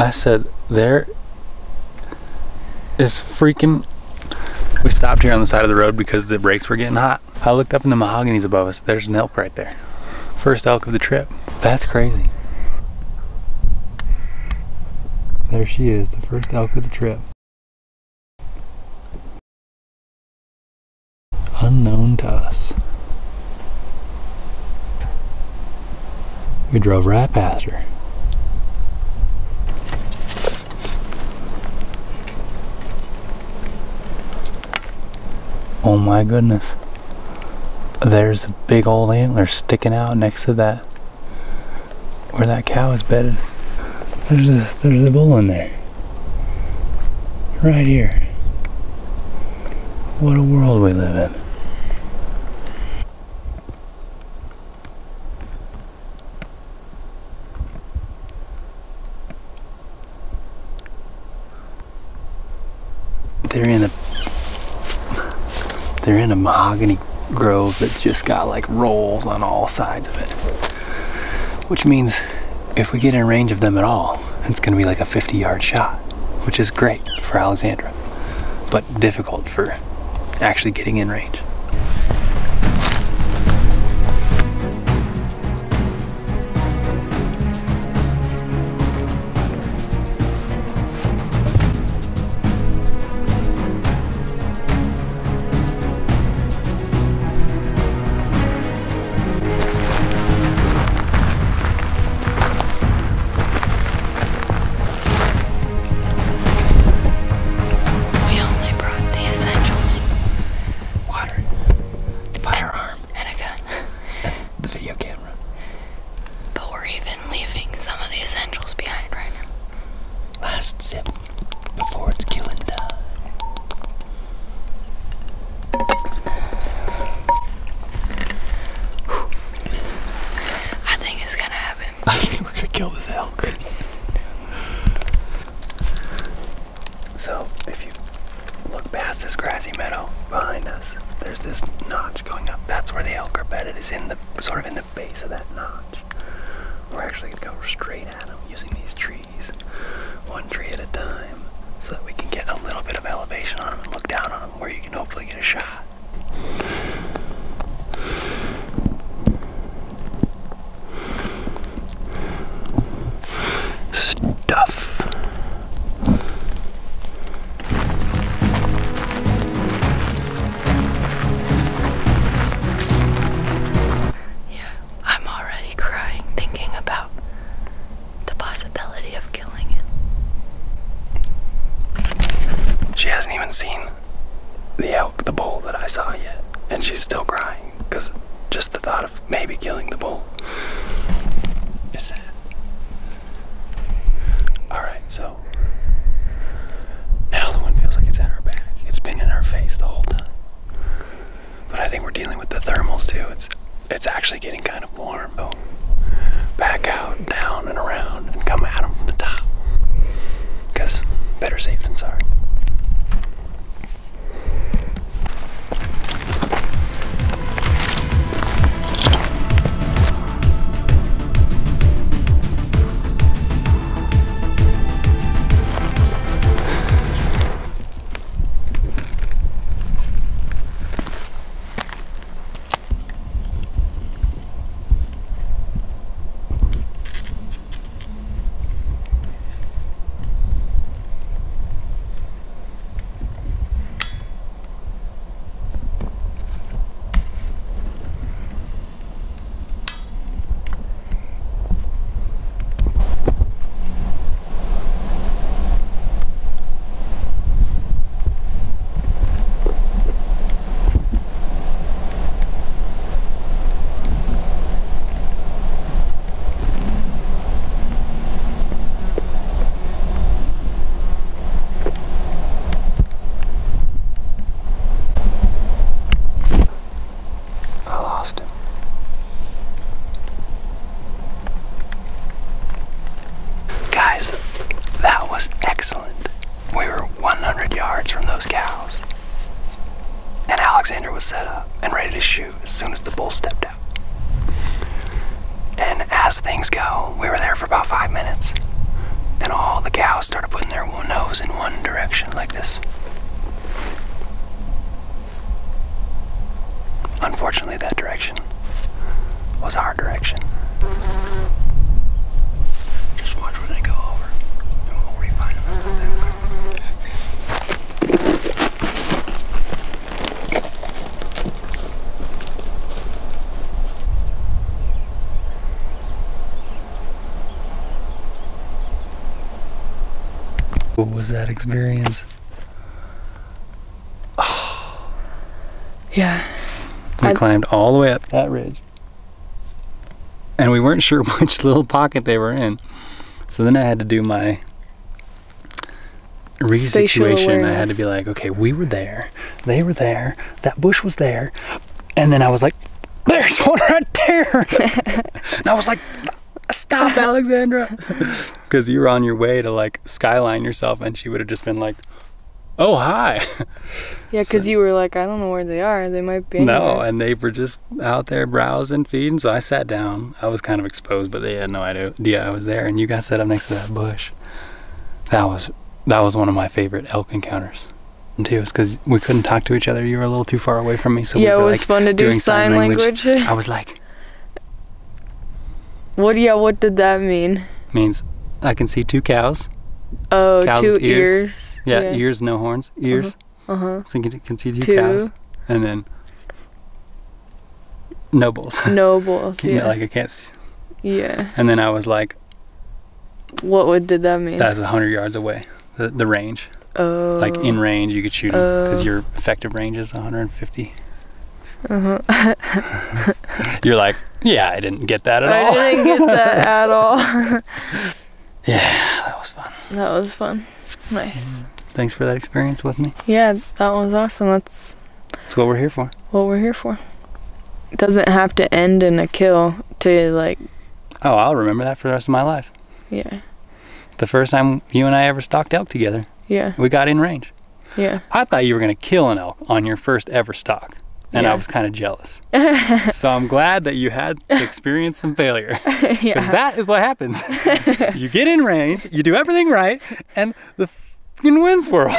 I said, there is freaking. We stopped here on the side of the road because the brakes were getting hot. I looked up in the mahoganies above us. There's an elk right there. First elk of the trip. That's crazy. There she is, the first elk of the trip. Unknown to us. We drove right past her. Oh my goodness. There's a big old antler sticking out next to that where that cow is bedded. There's a there's a bull in there. Right here. What a world we live in. They're in a they're in a mahogany grove that's just got like rolls on all sides of it. Which means if we get in range of them at all, it's going to be like a 50 yard shot, which is great for Alexandra, but difficult for actually getting in range. Going up. That's where the elk are bedded, is in the sort of in the base of that notch. We're actually gonna go straight at them using these trees, one tree at a time, so that we can get a little bit of elevation on them and look down on them where you can hopefully get a shot. Saw yet, and she's still crying because just the thought of maybe killing the bull is sad. All right, so now the one feels like it's at our back. It's been in our face the whole time, but I think we're dealing with the thermals too. It's it's actually getting kind of warm. So back out, down and around, and come at them from the top. Because better safe than sorry. Alexandra was set up and ready to shoot as soon as the bull stepped out. And as things go, we were there for about five minutes. And all the direction, like this. Unfortunately, that direction was our direction. Just watch where they go over, and we'll refine them. What was that experience? Yeah. We I- climbed all the way up that ridge. And we weren't sure which little pocket they were in. So then I had to do my re-situation. I had to be like, okay, we were there, they were there, that bush was there, and then I was like, there's one right there. and I was like, stop, Alexandra, because you were on your way to like skyline yourself, and she would have just been like, oh hi. Yeah, because you were like, I don't know where they are. They might be. No, anywhere." and they were just out there browsing, feeding. So I sat down. I was kind of exposed, but they had no idea Yeah, I was there. And you got set up next to that bush. That was that was one of my favorite elk encounters. And too, it's because we couldn't talk to each other. You were a little too far away from me, so yeah, we it was like fun to do doing sign language. I was like, what? Yeah, what did that mean? means I can see two cows. Oh, Cows two ears. ears. Yeah, ears, no horns. Ears. Uh huh. So you can, can see two, Two. cows, and then no bulls. Nobles. You know, Yeah. like I can't. See. yeah. And then I was like, What would did that mean? that's hundred yards away. The, the range. oh. like in range you could shoot because Oh. your effective range is 150 Uh-huh. you're like yeah i didn't get that at I all I didn't get that at all. yeah that was fun that was fun. Nice. Mm. thanks for that experience with me Yeah, that was awesome. That's that's what we're here for what we're here for. It doesn't have to end in a kill to like, oh i'll remember that for the rest of my life yeah, the first time you and i ever stalked elk together yeah, we got in range yeah. i thought you were going to kill an elk on your first ever stalk and i was kind of jealous. So i'm glad that you had to experience some failure because yeah. that is what happens. You get in range you do everything right and the fucking wind swirls